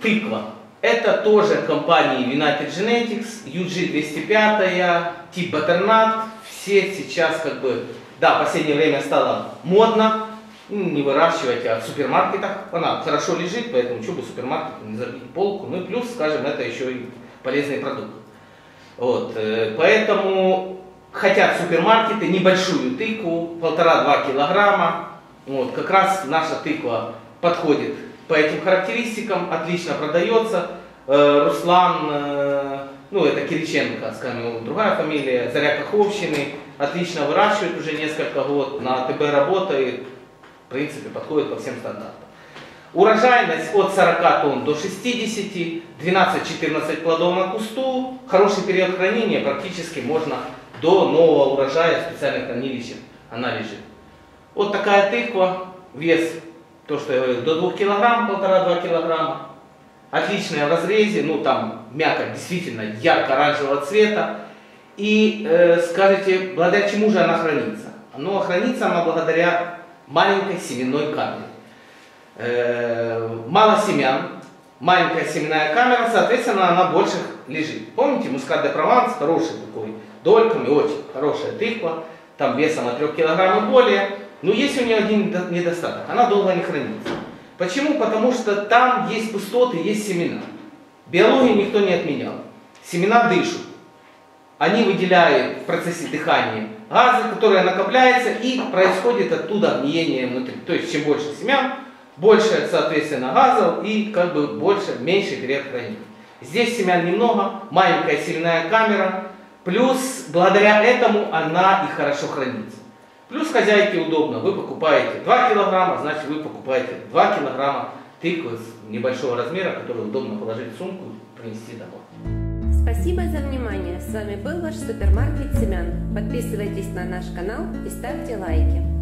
тыква. Это тоже компании United Genetics, UG205, тип Батернат. Все сейчас как бы, да, в последнее время стало модно ну, не выращивать, а в супермаркетах. Она хорошо лежит, поэтому что бы супермаркет не забить полку. Ну и плюс, скажем, это еще и полезный продукт. Вот, э, поэтому хотят супермаркеты небольшую тыкву, полтора-два килограмма. Вот, как раз наша тыква подходит по этим характеристикам, отлично продается. Э, Руслан, э, ну это Кириченко, скажем, другая фамилия, Заря Каховщины, отлично выращивает уже несколько год, на ТБ работает, в принципе подходит по всем стандартам. Урожайность от 40 тонн до 60, 12-14 плодов на кусту, хороший период хранения, практически можно до нового урожая в специальных хранилищах она лежит. Вот такая тыква, вес, то что я говорил, до 2 килограмм, полтора-два килограмма. Отличная в разрезе, ну там мякоть действительно ярко-оранжевого цвета. И э, скажите, благодаря чему же она хранится? Ну, хранится она благодаря маленькой семенной камере. Э, мало семян, маленькая семенная камера, соответственно, она больше лежит. Помните, мускат де Прованс, хороший такой, дольками, очень хорошая тыква, там весом от 3 килограмм и более. Но есть у нее один недостаток, она долго не хранится. Почему? Потому что там есть пустоты, есть семена. Биологию никто не отменял. Семена дышат. Они выделяют в процессе дыхания газы, которые накопляются, и происходит оттуда гниение внутри. То есть, чем больше семян, больше, соответственно, газов и как бы больше, меньше период хранения. Здесь семян немного, маленькая семенная камера, плюс благодаря этому она и хорошо хранится. Плюс хозяйке удобно, вы покупаете 2 килограмма, значит вы покупаете 2 килограмма тыквы небольшого размера, которую удобно положить в сумку и принести домой. Спасибо за внимание. С вами был ваш супермаркет семян. Подписывайтесь на наш канал и ставьте лайки.